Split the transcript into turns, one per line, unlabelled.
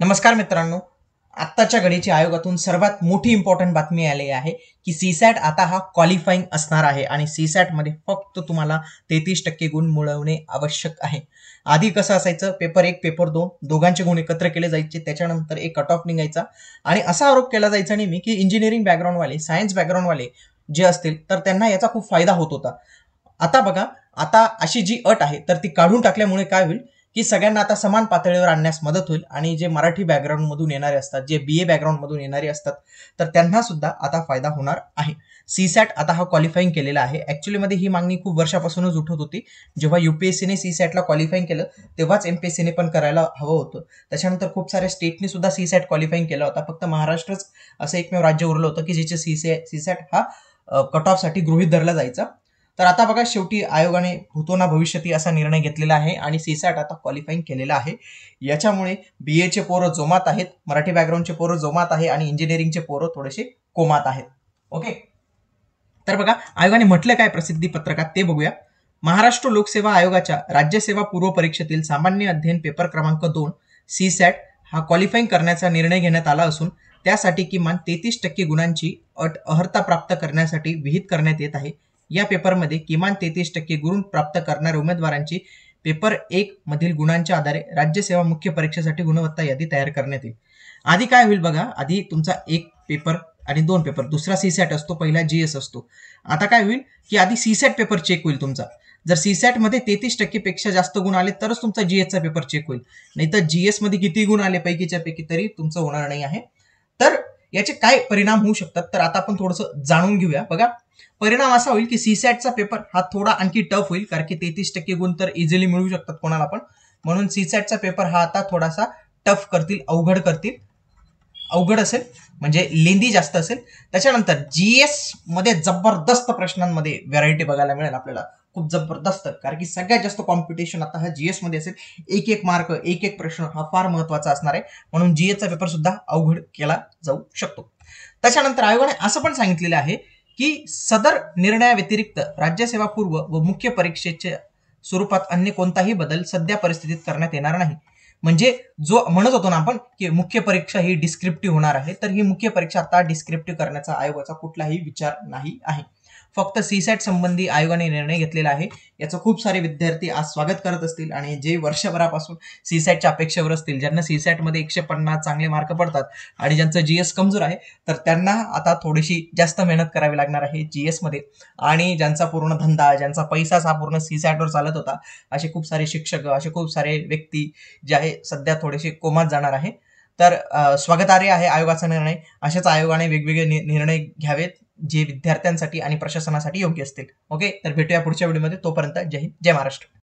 नमस्कार मित्रांनो. आत्ताच्या घडीची आयोगातून सर्वात मोठी इम्पॉर्टंट बातमी आली आहे की सीसॅट आता हा क्वालिफाईंग असणार आहे आणि सीसॅटमध्ये फक्त तुम्हाला तेहतीस टक्के गुण मिळवणे आवश्यक आहे. आधी कसं असायचं? पेपर एक पेपर दोन दोघांचे गुण एकत्र केले जायचे त्याच्यानंतर एक कट ऑफ निघायचा. आणि असा आरोप केला जायचा नेहमी की इंजिनिअरिंग बॅकग्राऊंडवाले सायन्स बॅकग्राऊंडवाले जे असतील तर त्यांना याचा खूप फायदा होत होता. आता बघा आता अशी जी अट आहे तर ती काढून टाकल्यामुळे काय होईल? की सगळ्यांना आता समान पातळीवर आणण्यास मदत होईल आणि जे मराठी बॅकग्राऊंड मधून येणारे असतात जे बी ए बॅकग्राऊंड मधून येणारे असतात तर त्यांना सुद्धा आता फायदा होणार आहे. सीसॅट आता हा क्वालिफाईंग केलेला आहे. ॲक्च्युलीमध्ये ही मागणी खूप वर्षापासूनच उठत होती. जेव्हा युपीएससीने सीसॅटला क्वालिफाईंग केलं तेव्हाच एमपीएससीने पण करायला हवं होतं. त्याच्यानंतर खूप साऱ्या स्टेटने सुद्धा सीसॅट क्वालिफाईंग केला होता. फक्त महाराष्ट्रच असं एकमेव राज्य उरलं होतं की जिचे सीसे सीसॅट हा कट ऑफसाठी गृहित धरला जायचा. तर आता बघा शेवटी आयोगाने भूतोना भविष्यती असा निर्णय घेतलेला आहे आणि सीसॅट आता क्वालिफाईंग केलेला आहे. याच्यामुळे बी एचे पोरं जोमात आहेत मराठी बॅकग्राऊंडचे पोरं जोमात आहे आणि इंजिनिअरिंगचे पोरं थोडेसे कोमात आहेत. ओके तर बघा आयोगाने म्हटलं काय प्रसिद्धी पत्रकात ते बघूया. महाराष्ट्र लोकसेवा आयोगाच्या राज्यसेवा पूर्व परीक्षेतील सामान्य अध्ययन पेपर क्रमांक दोन सीसॅट हा क्वालिफाईंग करण्याचा निर्णय घेण्यात आला असून त्यासाठी किमान तेहतीस टक्के गुणांची अट अर्हता प्राप्त करण्यासाठी विहित करण्यात येत आहे. या पेपरमध्ये किमान तेहतीस टक्के गुण प्राप्त करणाऱ्या उमेदवारांची पेपर एक मधील गुणांच्या आधारे राज्यसेवा मुख्य परीक्षेसाठी गुणवत्ता यादी तयार करण्यात येईल. आधी काय होईल बघा आधी तुमचा एक पेपर आणि दोन पेपर दुसरा सी सॅट असतो पहिला जीएस असतो. आता काय होईल की आधी सी सॅट पेपर चेक होईल तुमचा. जर सीसॅटमध्ये तेहतीस टक्के पेक्षा जास्त गुण आले तरच तुमचा जीएसचा पेपर चेक होईल. नाही तर जीएसमध्ये किती गुण आले पैकीच्या पैकी तरी तुमचं होणार नाही आहे. तर याचे काय परिणाम होऊ शकतात तर आता आपण थोडंसं जाणून घेऊया. बघा परिणाम असा होईल की सीसॅटचा पेपर हा थोडा आणखी टफ होईल कारण की तेहतीस टक्के गुण तर इझिली मिळू शकतात कोणाला पण. म्हणून सीसॅटचा पेपर हा आता थोडासा टफ करतील अवघड करतील. अवघड असेल म्हणजे लेंदी जास्त असेल. त्याच्यानंतर जीएसमध्ये जबरदस्त प्रश्नांमध्ये व्हरायटी बघायला मिळेल आपल्याला. खूप जबरदस्त कारण की सगळ्यात जास्त कॉम्पिटिशन आता हा जीएसमध्ये असेल. एक एक मार्क एक एक प्रश्न हा फार महत्त्वाचा असणार आहे. म्हणून जीएसचा पेपर सुद्धा अवघड केला जाऊ शकतो. त्याच्यानंतर आयोगाने असं पण सांगितलेलं आहे की सदर निर्णयाव्यतिरिक्त राज्यसेवा पूर्व व मुख्य परीक्षेच्या स्वरूपात अन्य कोणताही बदल सध्या परिस्थितीत करण्यात येणार नाही. म्हणजे जो म्हणत होतो ना आपण की मुख्य परीक्षा ही डिस्क्रिप्टिव्ह होणार आहे तर ही मुख्य परीक्षा आता डिस्क्रिप्टिव्ह करण्याचा आयोगाचा कुठलाही विचार नाही आहे. फक्त सीसॅट संबंधी आयोगाने निर्णय घेतलेला आहे. याचं खूप सारे विद्यार्थी आज स्वागत करत असतील आणि जे वर्षभरापासून सीसॅटच्या अपेक्षेवर असतील ज्यांना सीसॅटमध्ये एकशे पन्नास चांगले मार्क पडतात आणि ज्यांचं जी एस कमजोर आहे तर त्यांना आता थोडीशी जास्त मेहनत करावी लागणार आहे जी एसमध्ये आणि ज्यांचा पूर्ण धंदा ज्यांचा पैसाच हा पूर्ण सीसॅटवर चालत होता असे खूप सारे शिक्षक असे खूप सारे व्यक्ती जे आहे सध्या थोडेसे कोमात जाणार आहे. तर स्वागतार्ह आहे आयोगाचा निर्णय. अशाच आयोगाने वेगवेगळे निर्णय घ्यावेत जे विद्यार्थ्यांसाठी आणि प्रशासनासाठी योग्य असतील. ओके? तर भेटूया पुढच्या व्हिडिओमध्ये. तोपर्यंत जय हिंद जय महाराष्ट्र.